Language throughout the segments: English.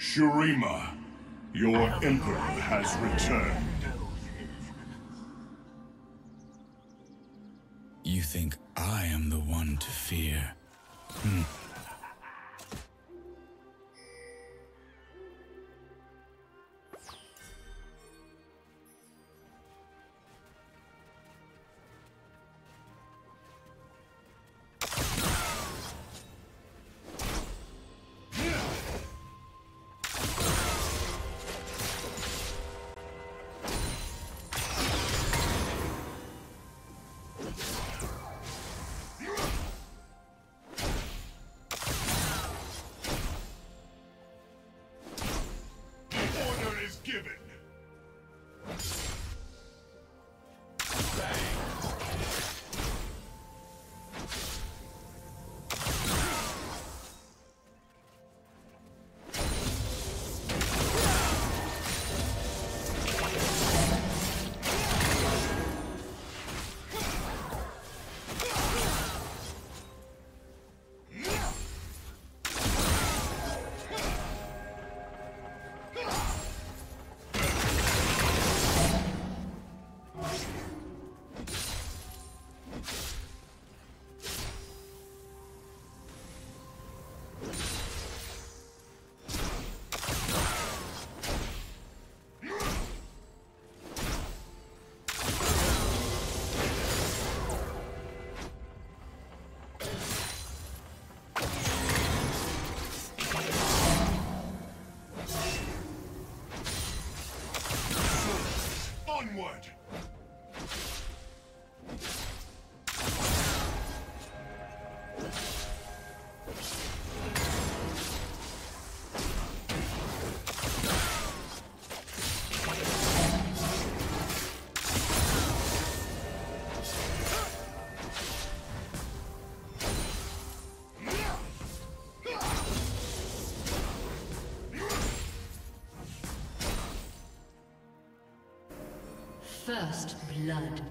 Shurima, your Emperor has returned. You think I am the one to fear? Hmm. First blood.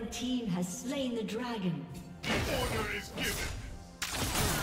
Team has slain the dragon. Order is given.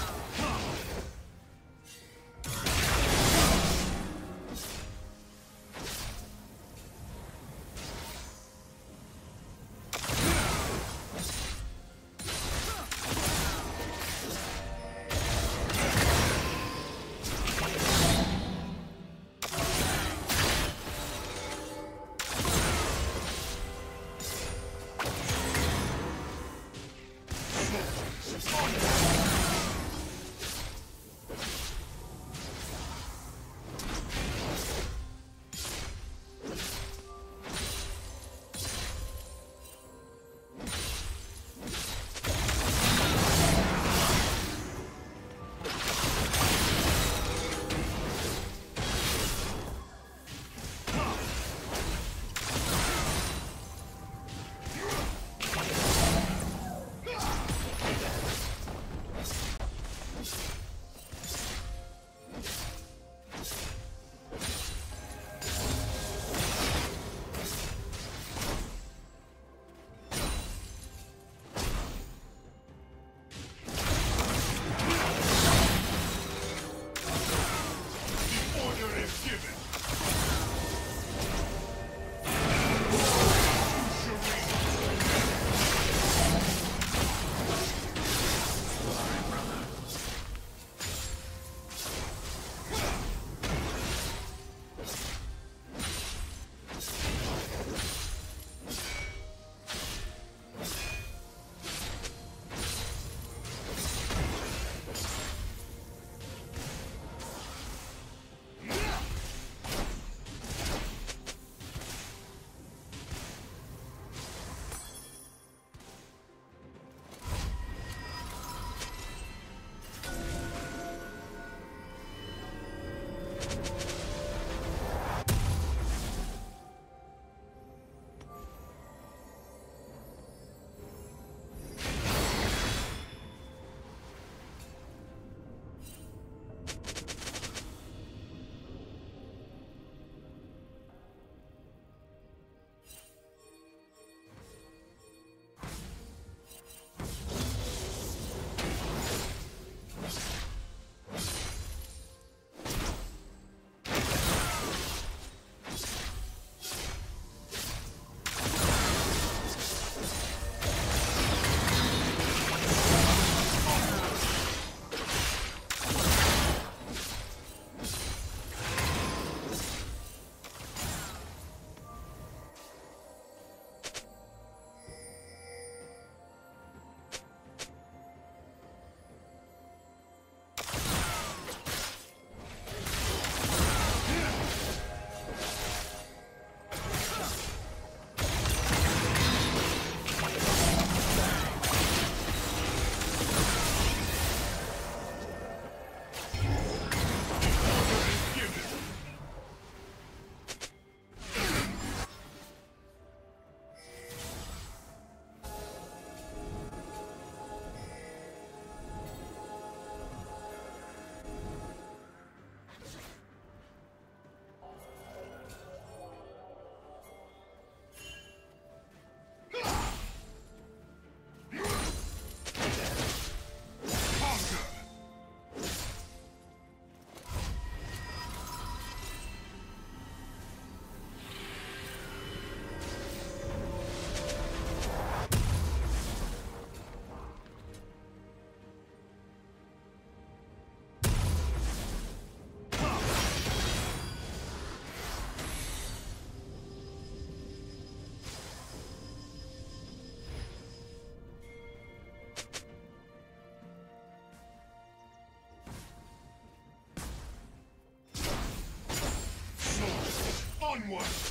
Onward!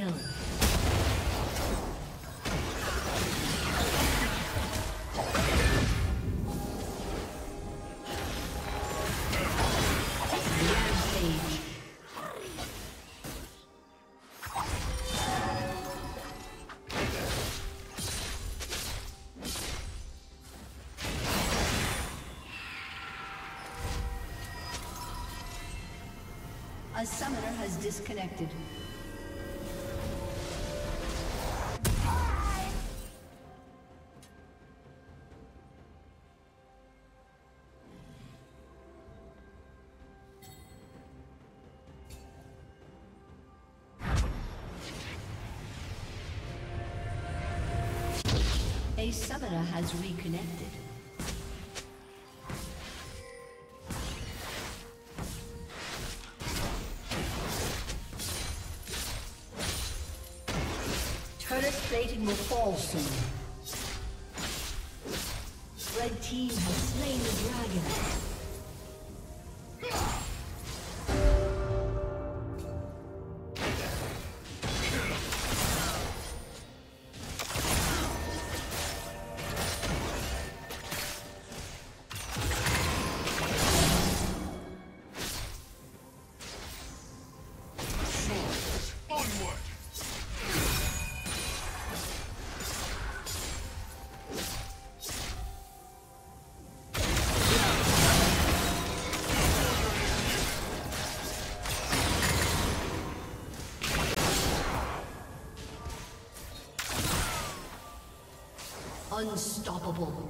Kill. A summoner has disconnected. A summoner has reconnected. Turret plating will fall soon. Red team has slain the dragon. Unstoppable.